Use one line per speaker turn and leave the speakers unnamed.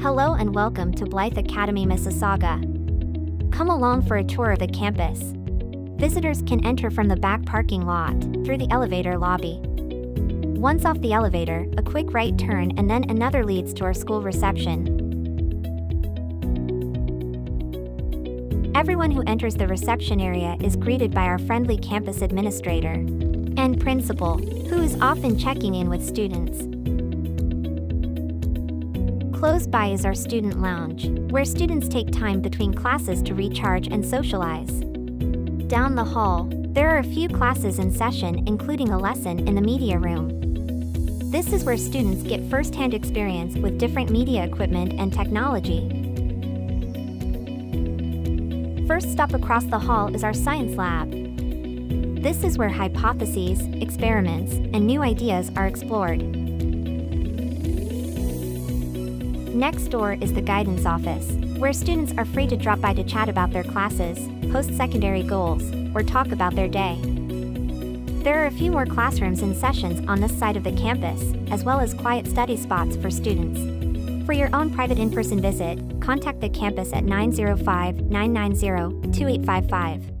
Hello and welcome to Blyth Academy Mississauga. Come along for a tour of the campus. Visitors can enter from the back parking lot through the elevator lobby. Once off the elevator, a quick right turn and then another leads to our school reception. Everyone who enters the reception area is greeted by our friendly campus administrator and principal, who is often checking in with students. Close by is our student lounge, where students take time between classes to recharge and socialize. Down the hall, there are a few classes in session, including a lesson in the media room. This is where students get first-hand experience with different media equipment and technology. First stop across the hall is our science lab. This is where hypotheses, experiments, and new ideas are explored. Next door is the guidance office, where students are free to drop by to chat about their classes, post secondary goals, or talk about their day. There are a few more classrooms and sessions on this side of the campus, as well as quiet study spots for students. For your own private in person visit, contact the campus at 905 990 2855.